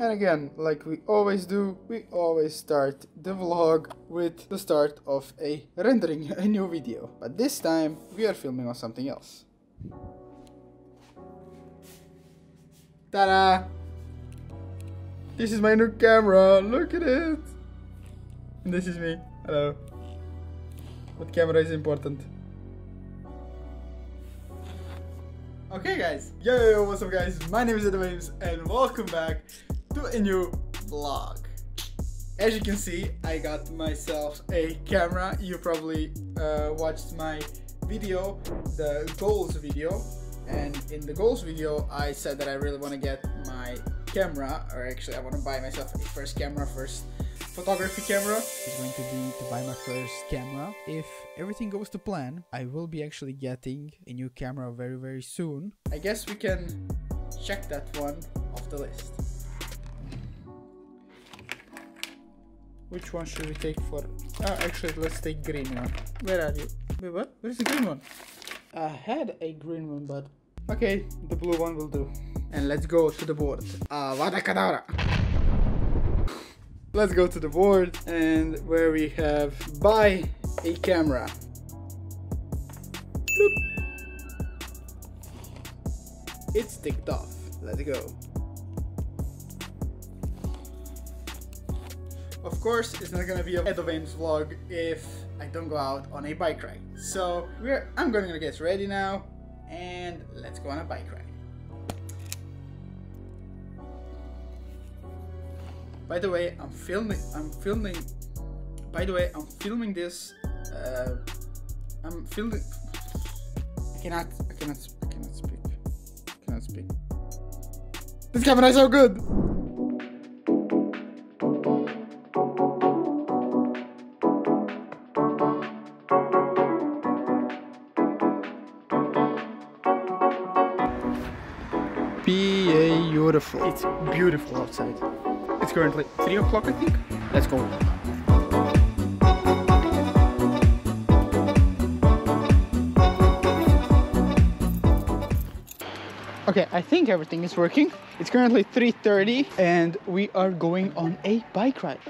And again, like we always do, we always start the vlog with the start of a rendering a new video. But this time, we are filming on something else. Ta-da! This is my new camera, look at it! And this is me, hello. What camera is important? Okay guys, yo, what's up guys, my name is Edovames and welcome back to a new vlog. As you can see, I got myself a camera, you probably uh, watched my video, the goals video, and in the goals video I said that I really want to get my camera, or actually I want to buy myself a first camera first photography camera is going to be to buy my first camera. If everything goes to plan, I will be actually getting a new camera very very soon. I guess we can check that one off the list. Which one should we take for... Oh, actually, let's take green one. Where are you? Wait, what? Where's the green one? I had a green one, but... Okay, the blue one will do. And let's go to the board. Ah, Avada Kedavra! Let's go to the board and where we have buy a camera. Bloop. It's ticked off. Let's go. Of course, it's not gonna be a Edovames vlog if I don't go out on a bike ride. So we're I'm gonna get ready now and let's go on a bike ride. By the way, I'm filming. I'm filming. By the way, I'm filming this. Uh, I'm filming. I cannot. I cannot. I cannot speak. I cannot speak. This camera is so good. Beautiful. It's beautiful outside. It's currently 3 o'clock, I think. Let's go. Okay, I think everything is working. It's currently 3.30 and we are going on a bike ride.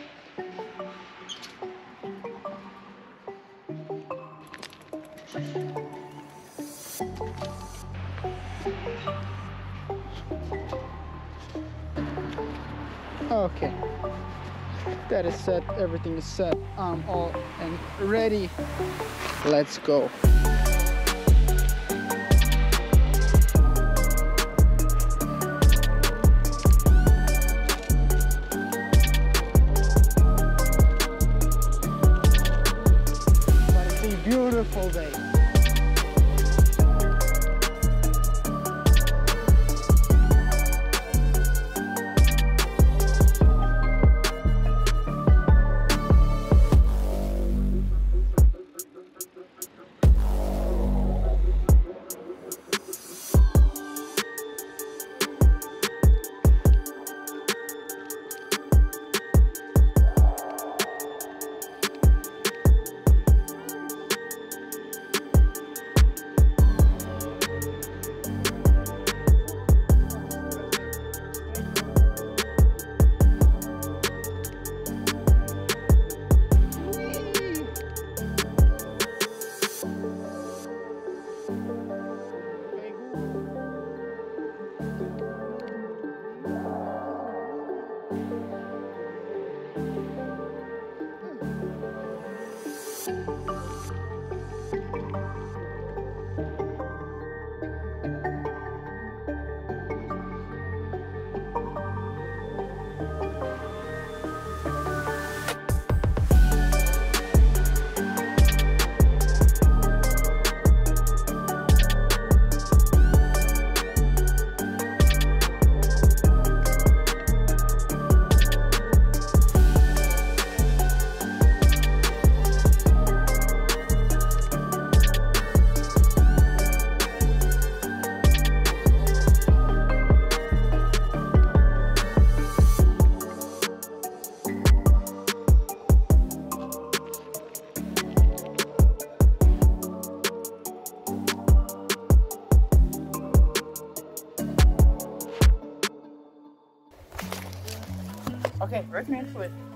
Okay. That is set. Everything is set. I'm all and ready. Let's go. Beautiful day.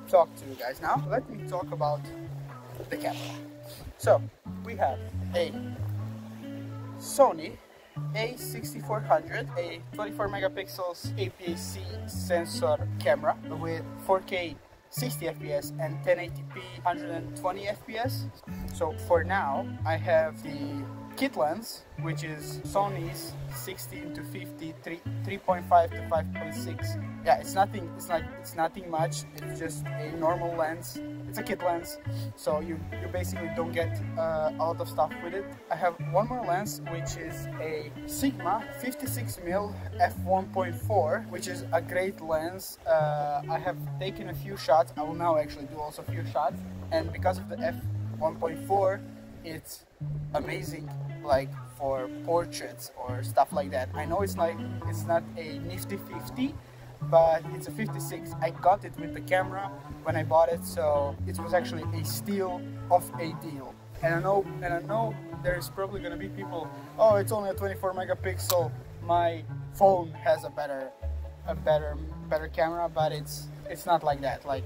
Talk to you guys now. Let me talk about the camera. So, we have a Sony a6400, a 24 megapixels APS-C sensor camera with 4K 60 fps and 1080p 120 fps so for now i have the kit lens which is sony's 16 to 50 3.5 to 5.6 yeah it's nothing it's like it's nothing much. It's just a normal lens. It's a kit lens so you you basically don't get uh, a lot of stuff with it. I have one more lens which is a sigma 56 mm f1.4 which is a great lens. Uh, i have taken a few shots. I will now actually do also a few shots. And because of the f1.4 it's amazing like for portraits or stuff like that. I know it's like it's not a nifty 50 but it's a 56 i got it with the camera when i bought it so it was actually a steal of a deal. And i know and i know there's probably going to be people oh it's only a 24 megapixel. My phone has a better a better better camera but it's it's not like that. Like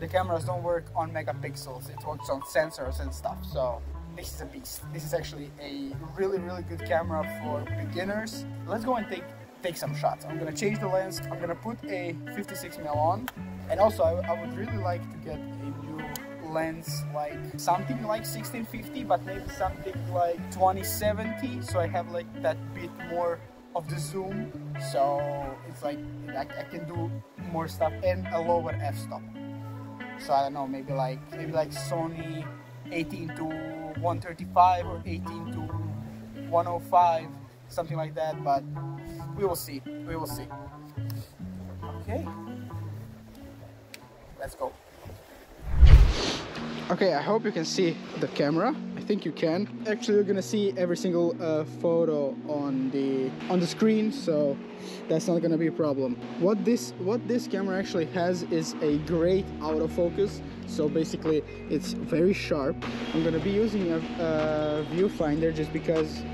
the cameras don't work on megapixels. It works on sensors and stuff so this is a beast this is actually a really really good camera for beginners let's go and take take some shots. I'm gonna change the lens. I'm gonna put a 56 mm on. And also I, I would really like to get a new lens like something like 1650 but maybe something like 2070 so I have like that bit more of the zoom so it's like I, I can do more stuff and a lower f-stop so I don't know maybe like maybe like Sony 18 to 135 or 18 to 105 something like that but we will see. We will see. Okay. Let's go. Okay, I hope you can see the camera. Think you can. Actually, you're gonna see every single uh, photo on the on the screen, so that's not gonna be a problem. What this what this camera actually has is a great autofocus. So basically, it's very sharp. I'm gonna be using a, a viewfinder just because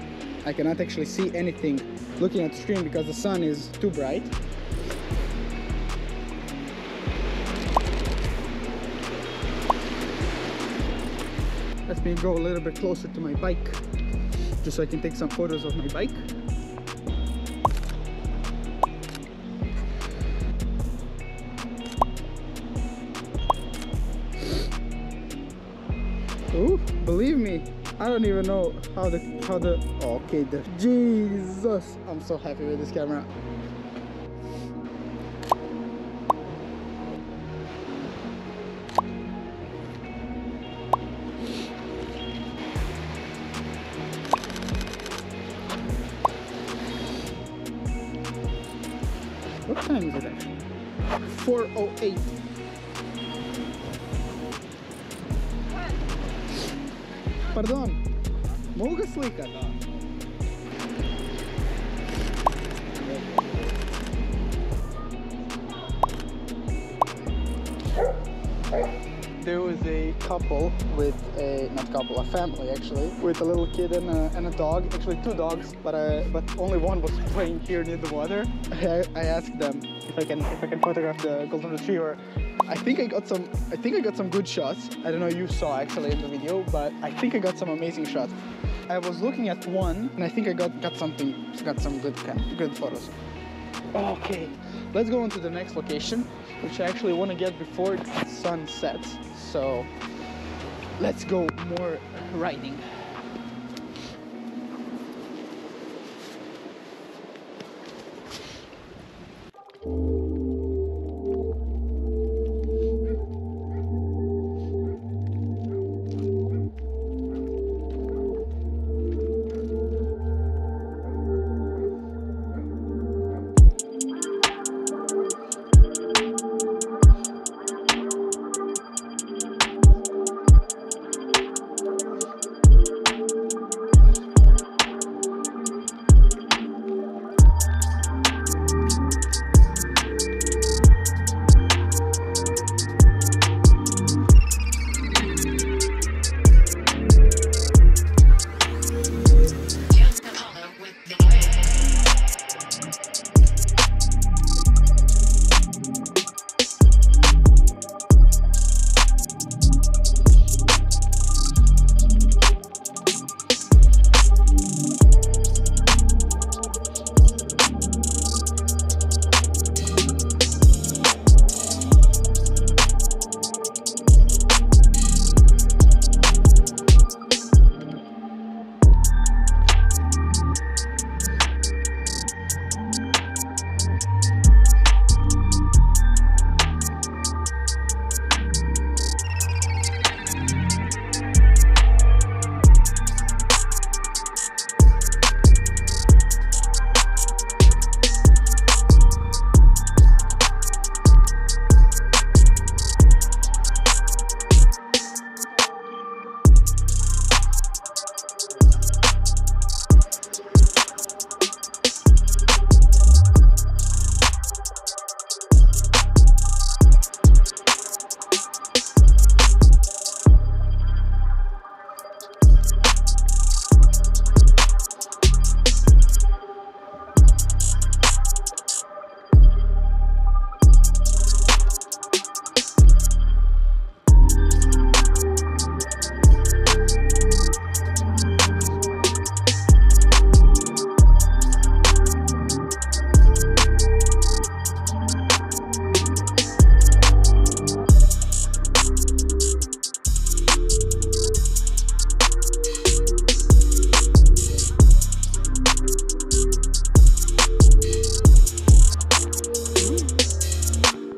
I cannot actually see anything looking at the screen because the sun is too bright. Me go a little bit closer to my bike just so I can take some photos of my bike. Ooh, believe me, I don't even know how the how the okay the Jesus I'm so happy with this camera What time is it actually? 408 Pardon, mogu ga slikat? There was a couple with a, not couple, a family actually, with a little kid and a, and a dog, actually two dogs, but uh, but only one was playing here near the water. I, I asked them if I can if I can photograph the golden retriever I think I got some I think I got some good shots. I don't know you saw actually in the video, but I think I got some amazing shots. I was looking at one and I think I got got something got some good good photos. Okay, let's go on to the next location, which I actually want to get before the sun sets. So let's go more riding.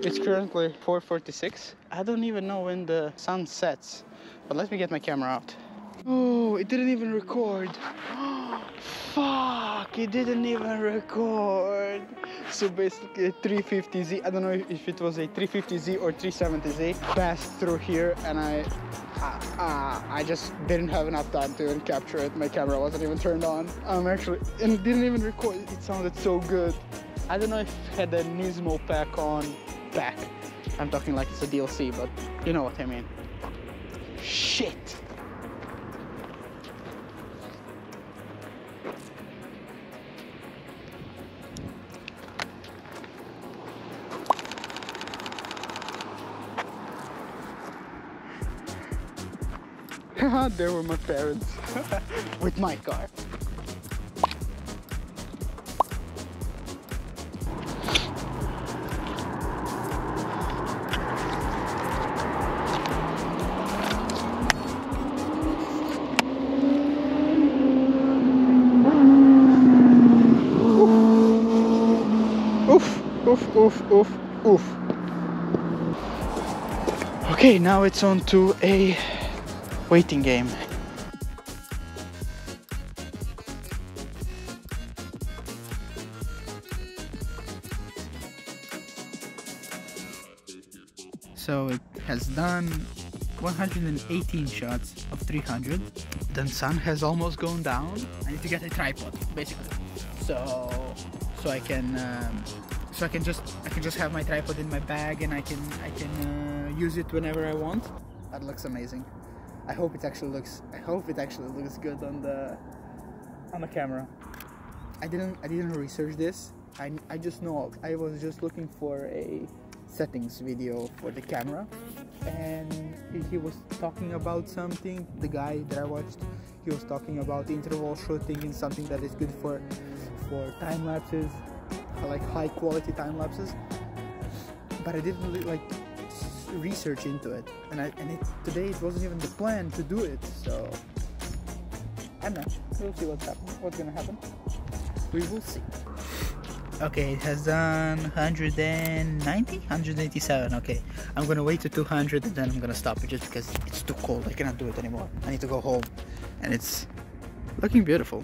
It's currently 4:46. I don't even know when the sun sets, but let me get my camera out. Oh, it didn't even record. Fuck, it didn't even record. So basically a 350Z, I don't know if it was a 350Z or 370Z, passed through here and I uh, I just didn't have enough time to even capture it. My camera wasn't even turned on. I'm actually, and it didn't even record. It sounded so good. I don't know if it had a Nismo pack on back. I'm talking like it's a DLC, but you know what I mean. Shit. there were my parents with my car. Oof, oof, oof. Okay, now it's on to a waiting game. So it has done 118 shots of 300. The sun has almost gone down. I need to get a tripod, basically. So, so I can, um, so I can just, I can just have my tripod in my bag and I can, I can uh, use it whenever I want. That looks amazing. I hope it actually looks I hope it actually looks good on the on the camera. I didn't I didn't research this. I, I just know I was just looking for a settings video for the camera and he was talking about something the guy that I watched he was talking about interval shooting and something that is good for for time lapses like high quality time lapses but I didn't really like research into it. And I, and it, today it wasn't even the plan to do it so I'm not sure we'll see what's happening what's gonna happen. We will see. Okay it has done 190 187 okay. I'm gonna wait to 200 and then I'm gonna stop it just because it's too cold. I cannot do it anymore. I need to go home. And it's looking beautiful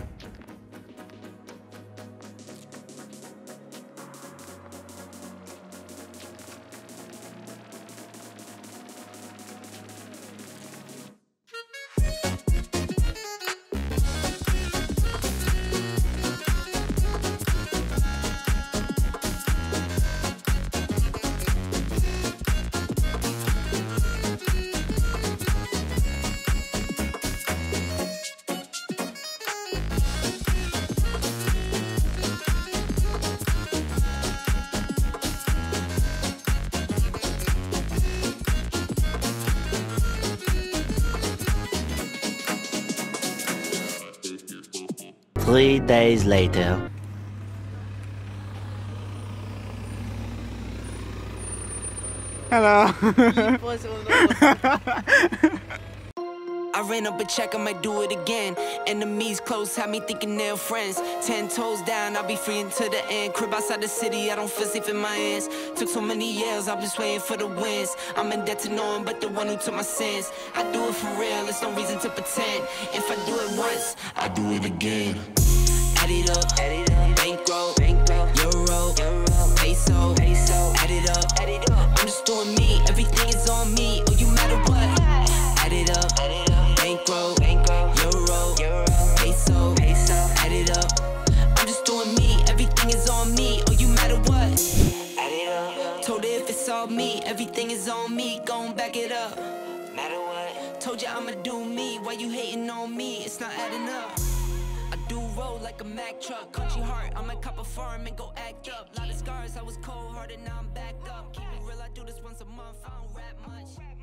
Three days later. Hello. I ran up a check, I might do it again. Enemies close, had me thinking they're friends. Ten toes down, I'll be free until the end. Crib outside the city, I don't feel safe in my hands. Took so many years, I'm just waiting for the wins. I'm in debt to no one but the one who took my sins. I do it for real, there's no reason to pretend. If I do it once, I do it again. Add it up, bankroll, euro, peso. Add it up. I'm just doing me, everything is on me. Oh, you matter what? Add it up, bankroll, euro, peso. Add it up. I'm just doing me, everything is on me. Oh, you matter what? Add it up. Told her if it's all me, everything is on me. Gon' back it up. Matter what? Told you I'ma do me. Why you hating on me? It's not adding up like a Mack truck. Country heart, I'm a cop a farm and go act up. Lot of scars, I was cold hearted, now I'm back up. Keep it real, I do this once a month, I don't rap much.